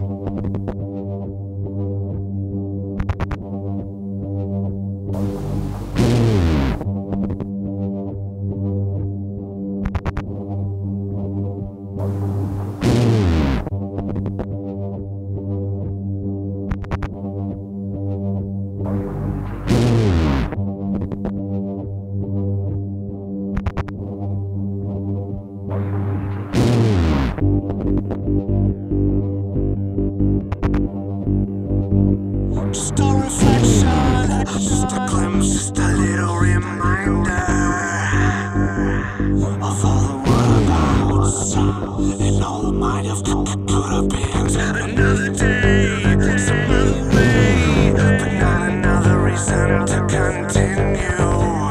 うん。just a reflection, just a glimpse, just a little reminder of all the whereabouts and all the might have could have been. Another day, some other way, but not another reason to continue.